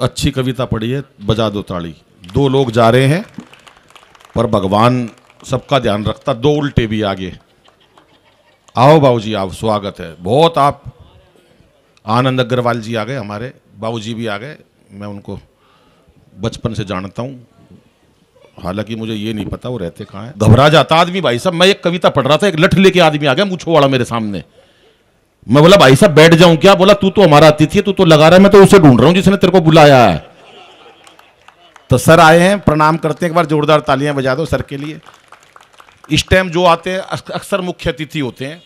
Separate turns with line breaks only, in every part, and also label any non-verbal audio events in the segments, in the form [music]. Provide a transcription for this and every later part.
अच्छी कविता पढ़ी है, बजा दो ताड़ी दो लोग जा रहे हैं, पर भगवान सबका ध्यान रखता, दो उल्टे भी आगे। आओ बाबू जी आप, स्वागत है। बहुत आप, आनंद अग्रवाल जी आ गए, हमारे बाबू जी भी आ गए। मैं उनको बचपन से जानता हूँ। हालाँकि मुझे ये नहीं पता, वो रहते कहाँ हैं। घबरा जाता आदमी भाई साहब, मैं एक कविता पढ़ रहा था, एक लठ लेके आदमी आ गया मुछो वाला मेरे सामने। मैं बोला, भाई साहब, बैठ जाऊँ क्या? बोला, तू तो हमारा अतिथि है, तू तो लगा रहा है, मैं तो उसे ढूंढ रहा हूँ जिसने तेरे को बुलाया है. तो सर आए हैं, प्रणाम करते हैं, एक बार जोरदार तालियाँ बजा दो सर के लिए। इस टाइम जो आते हैं अक्सर मुख्य अतिथि होते हैं।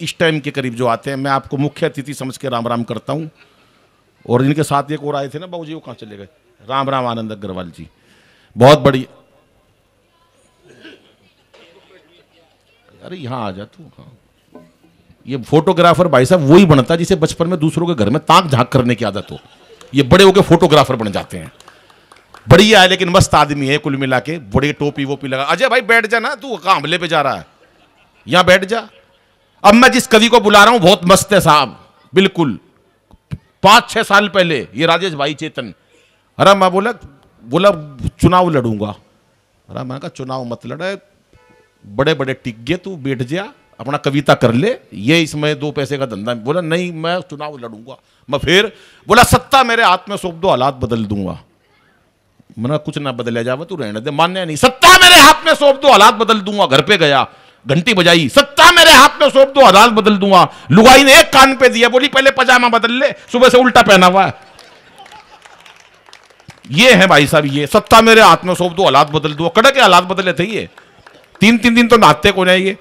इस टाइम के करीब जो आते हैं, मैं आपको मुख्य अतिथि समझ के राम राम करता हूँ। और इनके साथ एक और आए थे ना बाबू जी वो कहाँ चले गए? राम राम आनंद अग्रवाल जी। बहुत बड़ी अरे, यहाँ आ जा तू हाँ। ये फोटोग्राफर भाई साहब वही बनता जिसे बचपन में दूसरों के घर में ताक झाँक करने की आदत हो। ये बड़े होकर फोटोग्राफर बन जाते हैं। बढ़िया है, लेकिन मस्त आदमी है कुल मिला के। बड़ी टोपी वोपी लगा। अजय भाई बैठ जा ना, तू कहाँ हमले पे जा रहा है? यहाँ बैठ जा। अब मैं जिस कवि को बुला रहा हूँ, बहुत मस्त है साहब। बिल्कुल। पाँच, छह साल पहले ये राजेश भाई चेतन। अरे मैं बोला बोला, चुनाव लड़ूँगा। अरे मैं कहा, चुनाव मत लड़े। बड़े बड़े टिक गए तू, बैठ जा। अपना कविता कर ले, ये इसमें दो पैसे का धंधा। बोला, नहीं, मैं चुनाव लड़ूँगा। मैं फिर बोला, सत्ता मेरे हाथ में सौंप दो, हालात बदल दूँगा। मैंने, कुछ ना बदला जावे, तू रहने दे। मान्य नहीं। सत्ता मेरे हाथ में सौंप दो, हालात बदल दूँगा। घर पे गया, घंटी बजाई। सत्ता मेरे हाथ में सौंप दो, हालात बदल दूँगा। लुगाई ने एक कान पे दिया, बोली, पहले पजामा बदल ले, सुबह से उल्टा पहना हुआ है। ये है भाई साहब, ये। सत्ता मेरे हाथ में सौंप दो, हालात बदल दूँगा कड़क हालात बदले थे ये। तीन तीन दिन तो नहाते को ये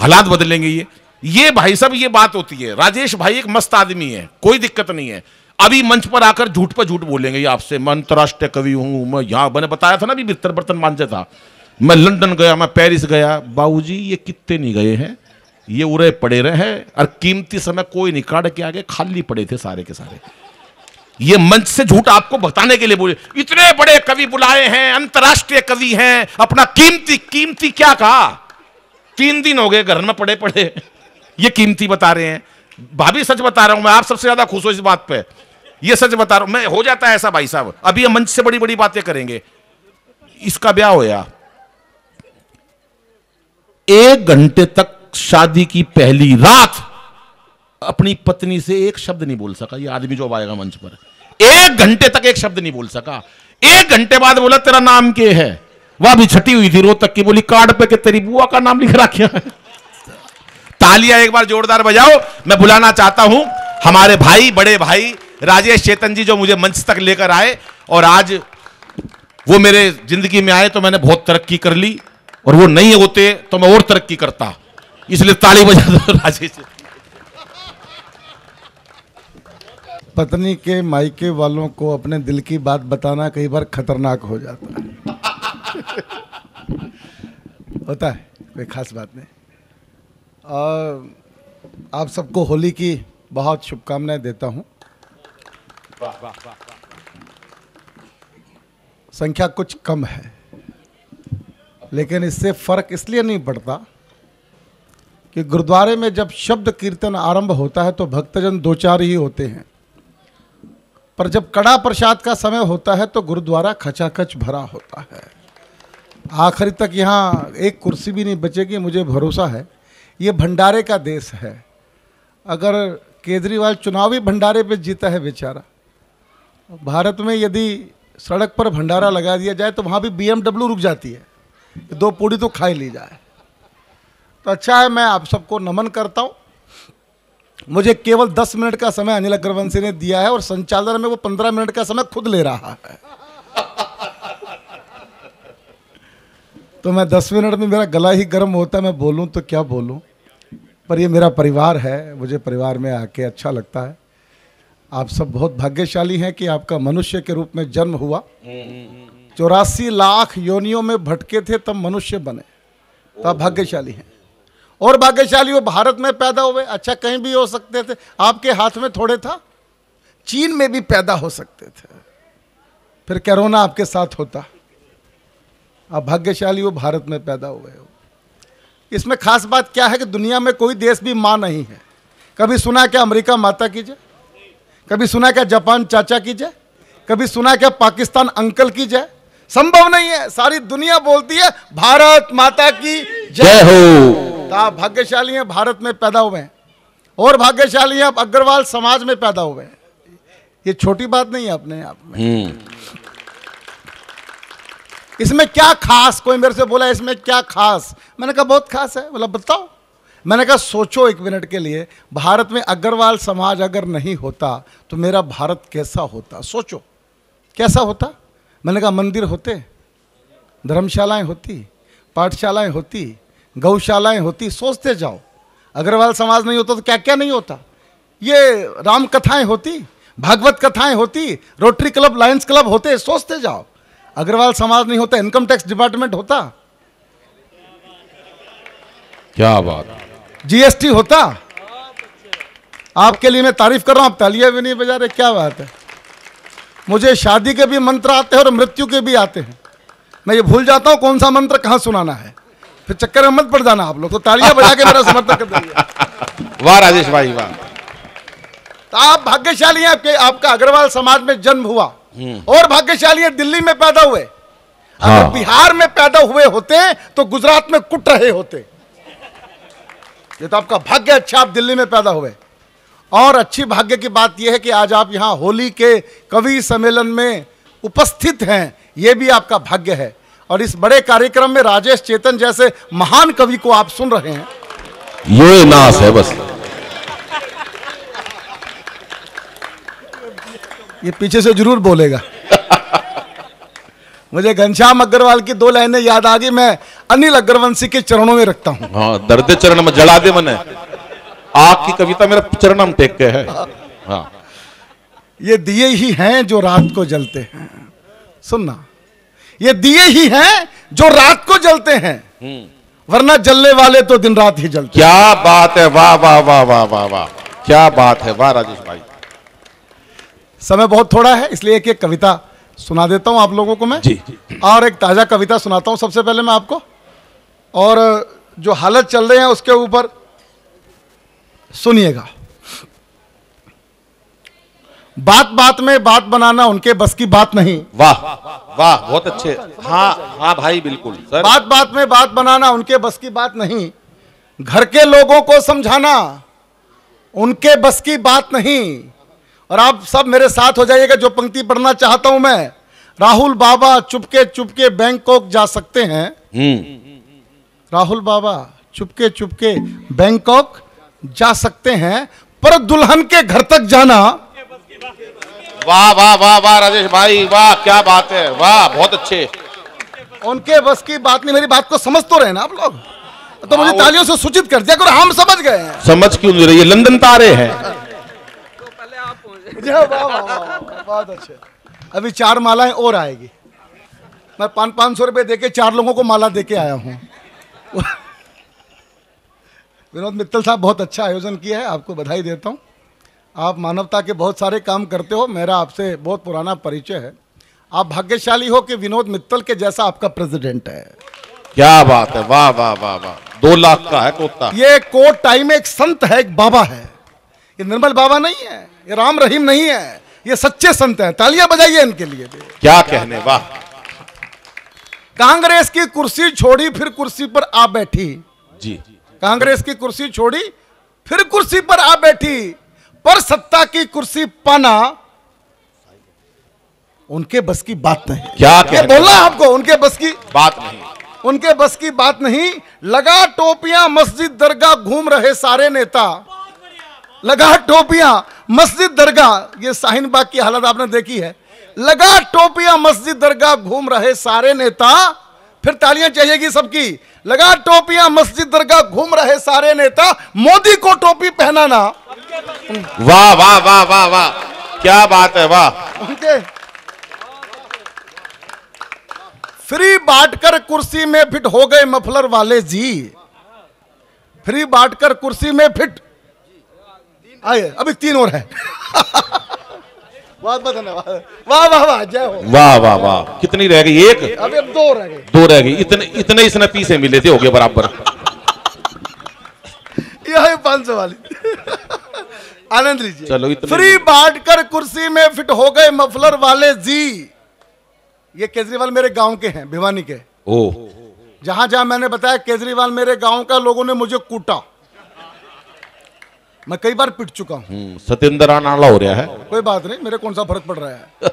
हालात बदलेंगे ये। ये भाई साहब, ये बात होती है। राजेश भाई एक मस्त आदमी है, कोई दिक्कत नहीं है। अभी मंच पर आकर झूठ पर झूठ बोलेंगे, ये आपसे मैं अंतर्राष्ट्रीय कवि हूँ, मैं यहाँ मैंने बताया था ना, अभी बिस्तर बर्तन मांझे था। मैं लंदन गया, मैं पेरिस गया। बाबूजी, ये कितने नहीं गए हैं? ये उरे पड़े रहे हैं, और कीमती समय कोई नहीं। काट के आगे खाली पड़े थे सारे के सारे। ये मंच से झूठ आपको बताने के लिए बोले, इतने बड़े कवि बुलाए हैं, अंतर्राष्ट्रीय कवि हैं, अपना कीमती कीमती क्या कहा? तीन दिन हो गए, घर में पड़े पड़े। ये कीमती बता रहे हैं। भाभी, सच बता रहा हूँ, मैं आप सबसे ज़्यादा खुश हूँ इस बात पे। ये सच बता रहा हूँ, मैं, हो जाता है ऐसा भाई साहब। अभी ये मंच से बड़ी बड़ी बातें करेंगे। इसका ब्याह होया। एक घंटे तक शादी की पहली रात अपनी पत्नी से एक शब्द नहीं बोल सका। ये आदमी जो आएगा मंच पर। एक घंटे तक एक शब्द नहीं बोल सका। एक घंटे बाद बोला, तेरा नाम के है? वह भी छटी हुई थी रो तक की, बोली कार्ड पे के तेरी बुआ का नाम लिख रखा तालियाँ एक बार जोरदार बजाओ। मैं बुलाना चाहता हूँ, हमारे भाई, बड़े भाई, राजेश चेतन जी जो मुझे मंच तक लेकर आए, और आज वो मेरे ज़िंदगी में आए तो मैंने बहुत तरक्की कर ली, और वो नहीं होते तो मैं और तरक्की करता। इसलिए ताली बजा दो राजेश।
पत्नी के मायके वालों को अपने दिल की बात बताना कई बार खतरनाक हो जाता है। होता है कोई खास बात नहीं। और आप सबको होली की बहुत शुभकामनाएँ देता हूँ। संख्या कुछ कम है लेकिन इससे फ़र्क इसलिए नहीं पड़ता कि गुरुद्वारे में जब शब्द कीर्तन आरंभ होता है तो भक्तजन दो चार ही होते हैं। पर जब कड़ा प्रसाद का समय होता है तो गुरुद्वारा खचाखच भरा होता है। आखिरी तक यहाँ एक कुर्सी भी नहीं बचेगी, मुझे भरोसा है। ये भंडारे का देश है। अगर केजरीवाल चुनावी भंडारे पे जीता है बेचारा, भारत में यदि सड़क पर भंडारा लगा दिया जाए तो वहाँ भी बीएमडब्ल्यू रुक जाती है। दो पूड़ी तो खाई ली जाए। तो अच्छा है, मैं आप सबको नमन करता हूँ। मुझे केवल दस मिनट का समय अनिल अग्रवंशी ने दिया है और संचालन में वो पंद्रह मिनट का समय खुद ले रहा है। तो मैं दस मिनट में मेरा गला ही गर्म होता है, मैं बोलूँ तो क्या बोलूँ? पर ये मेरा परिवार है, मुझे परिवार में आके अच्छा लगता है। आप सब बहुत भाग्यशाली हैं कि आपका मनुष्य के रूप में जन्म हुआ। चौरासी लाख योनियों में भटके थे, तब मनुष्य बने। तो आप भाग्यशाली हैं। और भाग्यशाली वो भारत में पैदा हुए। अच्छा कहीं भी हो सकते थे। आपके हाथ में थोड़े था। चीन में भी पैदा हो सकते थे। फिर कोरोना आपके साथ होता। आप भाग्यशाली हो भारत में पैदा हुए हो। इसमें खास बात क्या है कि दुनिया में कोई देश भी माँ नहीं है। कभी सुना क्या अमेरिका माता कीजिए कभी सुना क्या जापान चाचा की कीजिए कभी सुना क्या पाकिस्तान अंकल की जय? संभव नहीं है। सारी दुनिया बोलती है भारत माता की
जय।
जय
हो।
तो आप भाग्यशाली हैं भारत में पैदा हुए हैं। और भाग्यशाली हैं आप अग्रवाल समाज में पैदा हुए हैं। ये छोटी बात नहीं है अपने आप में।
हम्म,
इसमें क्या खास? कोई मेरे से बोला, इसमें क्या खास? मैंने कहा, बहुत खास है। बोला, बताओ। मैंने कहा, सोचो एक मिनट के लिए, भारत में अग्रवाल समाज अगर नहीं होता तो मेरा भारत कैसा होता? सोचो। कैसा होता? मैंने कहा, मंदिर होते, धर्मशालाएँ होती, पाठशालाएँ होती, गौशालाएँ होती, सोचते जाओ। अग्रवाल समाज नहीं होता तो क्या क्या नहीं होता? ये राम कथाएँ होती, भागवत कथाएँ होती, रोटरी क्लब, लायंस क्लब होते, सोचते जाओ। अग्रवाल समाज नहीं होता इनकम टैक्स डिपार्टमेंट होता।
क्या बात।
जीएसटी होता। आपके लिए मैं तारीफ़ कर रहा हूँ आप तालियाँ भी नहीं बजा रहे क्या बात है। मुझे शादी के भी मंत्र आते हैं और मृत्यु के भी आते हैं। मैं ये भूल जाता हूँ कौन सा मंत्र कहाँ सुनाना है। फिर चक्कर में मत पड़ जाना आप लोग तो तालियाँ बजा के मेरा समर्थन कर
वाह राजेश भाई वाह।
तो आप भाग्यशाली हैं आपके आपका अग्रवाल समाज में जन्म हुआ। और भाग्यशाली है दिल्ली में पैदा हुए।
हाँ। अगर।
बिहार में पैदा हुए होते तो गुजरात में कुट रहे होते। ये तो आपका भाग्य अच्छा आप दिल्ली में पैदा हुए। और अच्छी भाग्य की बात यह है कि आज आप यहाँ होली के कवि सम्मेलन में उपस्थित हैं ये भी आपका भाग्य है। और इस बड़े कार्यक्रम में राजेश चेतन जैसे महान कवि को आप सुन रहे हैं।
ये नाश है बस।
ये पीछे से ज़रूर बोलेगा। [laughs] मुझे घनश्याम अग्रवाल की दो लाइनें याद आ गई मैं अनिल अग्रवंशी के चरणों में रखता हूँ।
हाँ दर्द चरण में जला दे मने। आग की कविता मेरा चरण में टेक के है। हाँ।
ये दिए ही हैं जो रात को जलते हैं। सुनना ये दिए ही हैं जो रात को जलते हैं। वरना जलने वाले तो दिन रात ही जलते
क्या बात है वाह वाह वाह वाह वाह वाह। क्या बात है वाह राजेश भाई।
समय बहुत थोड़ा है इसलिए एक एक कविता सुना देता हूँ आप लोगों को मैं।
जी, जी।
और एक ताज़ा कविता सुनाता हूँ सबसे पहले मैं आपको। और जो हालत चल रहे हैं उसके ऊपर सुनिएगा। बात बात में बात बनाना उनके बस की बात नहीं।
वाह वाह बहुत अच्छे। हाँ हाँ भाई बिल्कुल सर।
बात बात में बात बनाना उनके बस की बात नहीं। घर के लोगों को समझाना उनके बस की बात नहीं। और आप सब मेरे साथ हो जाइएगा जो पंक्ति पढ़ना चाहता हूँ मैं। राहुल बाबा चुपके चुपके बैंकॉक जा सकते हैं।
हम्म।
राहुल बाबा चुपके चुपके बैंकॉक जा सकते हैं पर दुल्हन के घर तक जाना।
वाह वाह वाह वाह राजेश भाई वाह क्या बात है वाह बहुत अच्छे।
उनके बस की बात नहीं मेरी बात को समझ तो रहे ना आप लोग? तो मुझे
हाँ,
तालियों से सूचित कर दिया करो हम समझ गए
समझ क्यों नहीं रही? लंदन तारे हैं
जय वाह, वाह, वाह, वाह, बहुत अच्छे। अभी चार मालाएँ और आएगी। मैं पाँच पाँच सौ रुपये देके चार लोगों को माला देके आया हूँ। विनोद मित्तल साहब बहुत अच्छा आयोजन किया है आपको बधाई देता हूँ। आप मानवता के बहुत सारे काम करते हो मेरा आपसे बहुत पुराना परिचय है। आप भाग्यशाली हो कि विनोद मित्तल के जैसा आपका प्रेसिडेंट है।
क्या बात है वाह वाह वाह वाह। दो लाख का है कोता
ये कोट टाई में एक संत है एक बाबा है। ये निर्मल बाबा नहीं है। ये राम रहीम नहीं है ये सच्चे संत हैं। तालियाँ बजाइए इनके लिए। भी
क्या कहने वाह।
कांग्रेस की कुर्सी छोड़ी फिर कुर्सी पर आ बैठी।
जी।
कांग्रेस की कुर्सी छोड़ी फिर कुर्सी पर आ बैठी। पर सत्ता की कुर्सी पाना उनके बस की बात नहीं।
क्या
ये
कहने
बोलना आपको उनके बस की
बात नहीं।
उनके बस की बात नहीं। लगा टोपियाँ मस्जिद दरगाह घूम रहे सारे नेता। लगा टोपियाँ मस्जिद दरगाह ये शाहीन बाग की हालत आपने देखी है। लगा टोपियाँ मस्जिद दरगाह घूम रहे सारे नेता फिर तालियाँ चाहिएगी सबकी। लगा टोपियाँ मस्जिद दरगाह घूम रहे सारे नेता मोदी को टोपी पहनाना।
वाह वाह वाह वाह वाह। क्या बात है वाह।
उनके फ्री बांटकर कुर्सी में फिट हो गए मफलर वाले जी। फ्री बांटकर कुर्सी में फिट आइए अभी तीन और है। [laughs] बहुत बहुत धन्यवाद। वाह वाह वाह जय हो।
वाह वाह वाह। कितनी रह गई? एक?
अभी अब दो रह गए
दो रह गई। इतने इतने इसने पीछे मिले थे हो गए बराबर।
यह है पाँच सौ वाली। [laughs] आनंद लीजिए।
चलो, इतने-
फ्री बांटकर कुर्सी में फिट हो गए मफलर वाले जी। ये केजरीवाल मेरे गाँव के हैं भिवानी के।
ओ।
जहाँ जहाँ मैंने बताया केजरीवाल मेरे गाँव का लोगों ने मुझे कूटा। मैं कई बार पिट चुका हूँ।
हम्म, सत्येंद्र नाला हो रहा है।
कोई बात नहीं मेरे कौन सा फ़र्क पड़ रहा है? [laughs]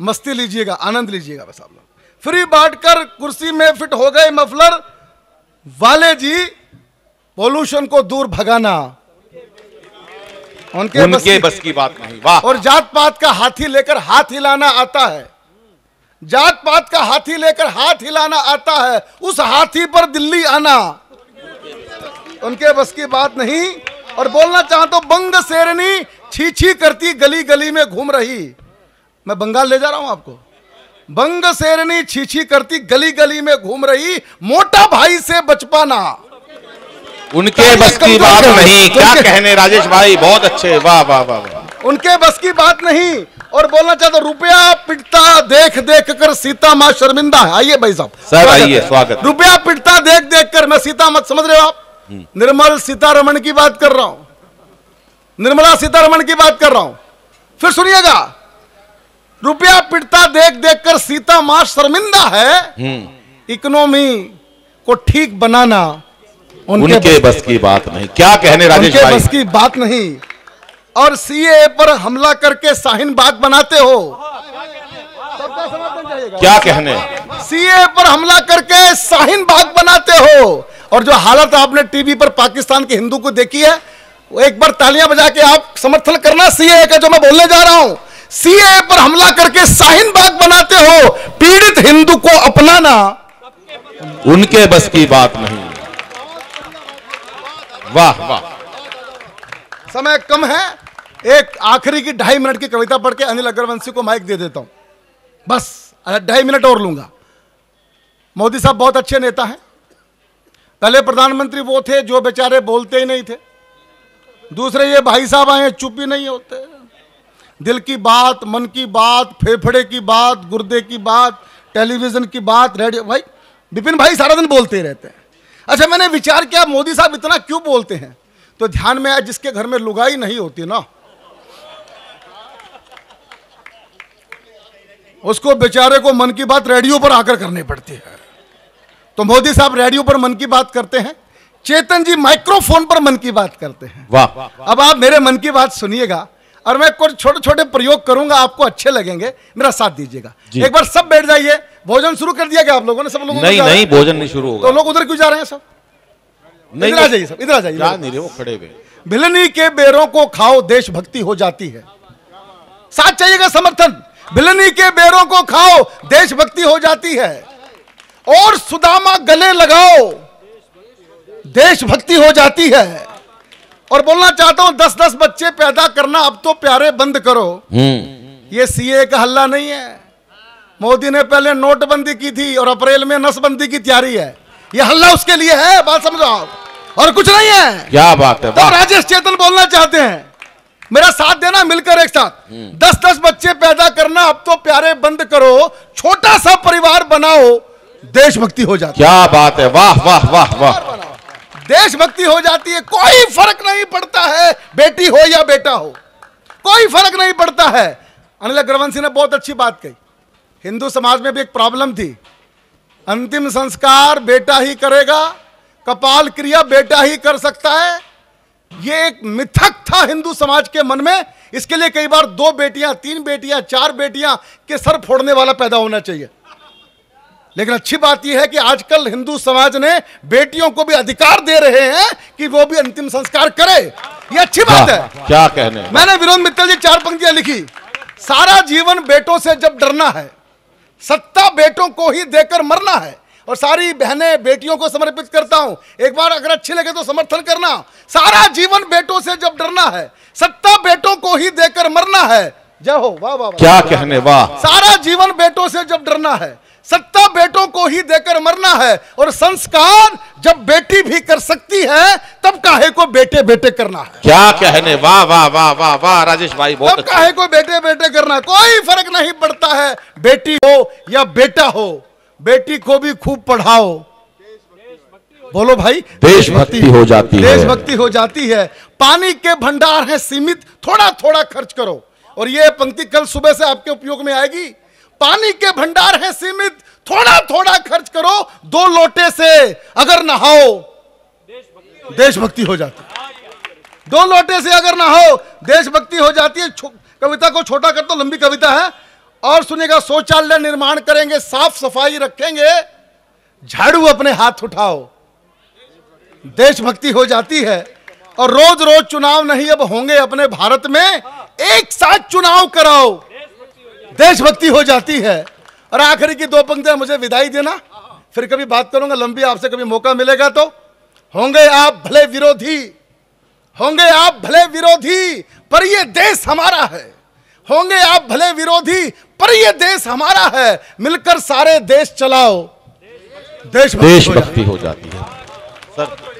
मस्ती लीजिएगा आनंद लीजिएगा बस आप लोग। फ्री बांटकर कुर्सी में फिट हो गए मफलर। वाले जी पोल्यूशन को दूर भगाना। उनके,
उनके बस, बस की बात नहीं वाह।
और जात पात का हाथी लेकर हाथ हिलाना आता है। जात पात का हाथी लेकर हाथ हिलाना आता है। उस हाथी पर दिल्ली आना। उनके बस की बात नहीं और बोलना चाहता हूँ बंग शेरनी छी छी करती गली गली में घूम रही। मैं बंगाल ले जा रहा हूँ आपको। बंग शेरनी छी छी करती गली गली में घूम रही मोटा भाई से बचपाना।
उनके बस की बात नहीं क्या कहने राजेश भाई? बहुत अच्छे वाह वाह वाह
उनके बस की बात नहीं और बोलना चाहता हूँ, रुपया पिटता देख देख कर सीता माँ शर्मिंदा है। आइए भाई साहब
सर, आइए, स्वागत।
रुपया पिटता देख देख कर मैं सीता मत समझ रहे हो आप? निर्मल सीतारमण की बात कर रहा हूँ। निर्मला सीतारमण की बात कर रहा हूँ। फिर सुनिएगा रुपया पिटता देख देख कर सीता माँ शर्मिंदा है।
हम्म,
इकोनॉमी को ठीक बनाना
उनके उनके बस बस की बात नहीं। क्या कहने राजेश
उनके
भाई?
बस की बात नहीं। और सीए पर हमला करके शाहीन बाग बनाते हो।
क्या कहने?
सीए पर हमला करके शाहीन बाग बनाते हो। और जो हालत आपने टीवी पर पाकिस्तान के हिंदू को देखी है वो एक बार तालियाँ बजा के आप समर्थन करना सीए का जो मैं बोलने जा रहा हूँ। सीए पर हमला करके शाहीन बाग बनाते हो पीड़ित हिंदू को अपनाना।
उनके बस की बात नहीं। वाह वाह।
समय कम है। एक आखिरी की ढाई मिनट की कविता पढ़ के अनिल अग्रवंशी को माइक दे देता हूँ। बस ढाई मिनट और लूँगा। मोदी साहब बहुत अच्छे नेता हैं। पहले प्रधानमंत्री वो थे जो बेचारे बोलते ही नहीं थे। दूसरे ये भाई साहब आए, चुप ही नहीं होते। दिल की बात, मन की बात, फेफड़े की बात, गुर्दे की बात, टेलीविज़न की बात, रेडियो, भाई, विपिन भाई सारा दिन बोलते ही रहते हैं। अच्छा मैंने विचार किया, मोदी साहब इतना क्यों बोलते हैं? तो ध्यान में आया, जिसके घर में लुगाई नहीं होती ना, उसको बेचारे को मन की बात रेडियो पर आकर करनी पड़ती है। तो मोदी साहब रेडियो पर मन की बात करते हैं चेतन जी माइक्रोफोन पर मन की बात करते हैं।
वाह।
अब आप मेरे मन की बात सुनिएगा और मैं कुछ छोटे छोटे प्रयोग करूँगा आपको अच्छे लगेंगे मेरा साथ दीजिएगा। एक बार सब बैठ जाइए भोजन शुरू कर दिया क्या आप लोगों ने सब लोगों
नहीं नहीं भोजन नहीं शुरू
तो लोग उधर क्यों जा रहे हैं सब?
नहीं
इधर आ जाइए सब इधर आ जाइए।
नहीं रहे वो खड़े हुए
भिलनी के बेरों को खाओ देशभक्ति हो जाती है। साथ चाहिएगा समर्थन। भिलनी के बेरों को खाओ देशभक्ति हो जाती है। और सुदामा गले लगाओ। देशभक्ति हो जाती है। और बोलना चाहता हूँ दस दस बच्चे पैदा करना अब तो प्यारे बंद करो।
हम्म।
ये सीए का हल्ला नहीं है। मोदी ने पहले नोटबंदी की थी और अप्रैल में नसबंदी की तैयारी है। ये हल्ला उसके लिए है बात समझो आप। और कुछ नहीं है।
क्या बात है
तो राजेश चेतन बोलना चाहते हैं। मेरा साथ देना मिलकर एक साथ। दस दस बच्चे पैदा करना अब तो प्यारे बंद करो। छोटा सा परिवार बनाओ। देशभक्ति हो जाती
क्या बात है। वाह वाह वाह वाह।
देशभक्ति हो जाती है। कोई फ़र्क नहीं पड़ता है बेटी हो या बेटा हो। कोई फ़र्क नहीं पड़ता है। अनिल अग्रवंशी ने बहुत अच्छी बात कही। हिंदू समाज में भी एक प्रॉब्लम थी। अंतिम संस्कार बेटा ही करेगा कपाल क्रिया बेटा ही कर सकता है। ये एक मिथक था हिंदू समाज के मन में। इसके लिए कई बार दो बेटियाँ तीन बेटियाँ चार बेटियाँ के सर फोड़ने वाला पैदा होना चाहिए। लेकिन अच्छी बात यह है कि आजकल हिंदू समाज ने बेटियों को भी अधिकार दे रहे हैं कि वो भी अंतिम संस्कार करे। ये अच्छी बात है।
क्या कहने?
मैंने विनोद मित्तल जी चार पंक्तियाँ लिखी। सारा जीवन बेटों से जब डरना है सत्ता बेटों को ही देकर मरना है और सारी बहनें बेटियों को समर्पित करता हूँ एक बार अगर अच्छी लगे तो समर्थन करना। सारा जीवन बेटों से जब डरना है सत्ता बेटों को ही देकर मरना है। जय हो। वाह वाह वाह।
क्या कहने? वाह।
सारा जीवन बेटों से जब डरना है सत्ता बेटों को ही देकर मरना है और संस्कार जब बेटी भी कर सकती है तब काहे को बेटे बेटे करना है?
क्या कहने? वाह वाह वाह वाह वाह राजेश भाई बहुत
तब
अच्छा।
काहे को बेटे बेटे करना? है कोई फ़र्क नहीं पड़ता है बेटी हो या बेटा हो। बेटी को भी खूब पढ़ाओ। बोलो भाई।
देशभक्ति हो जाती है।
देशभक्ति हो जाती है। पानी के भंडार है सीमित थोड़ा थोड़ा खर्च करो। और ये पंक्ति कल सुबह से आपके उपयोग में आएगी। पानी के भंडार हैं सीमित थोड़ा थोड़ा खर्च करो, दो लोटे से, अगर नहाओ, देशभक्ति हो जाती दो लोटे से अगर ना हो देशभक्ति हो जाती है। कविता को छोटा कर तो लंबी कविता है। और सुनेगा, शौचालय निर्माण करेंगे साफ़ सफ़ाई रखेंगे, झाड़ू अपने हाथ उठाओ। देशभक्ति हो जाती है। और रोज रोज चुनाव नहीं, अब होंगे अपने भारत में। एक साथ चुनाव कराओ। देशभक्ति हो जाती है। और आखिरी की दो पंक्तियाँ मुझे विदाई देना। फिर कभी बात करूँगा, लंबी आपसे कभी मौका मिलेगा तो। होंगे आप भले विरोधी, होंगे आप भले विरोधी, पर ये देश हमारा है। होंगे आप भले विरोधी, पर ये देश हमारा है। मिलकर सारे देश चलाओ। देशभक्ति हो जाए।
हो जाती है। सर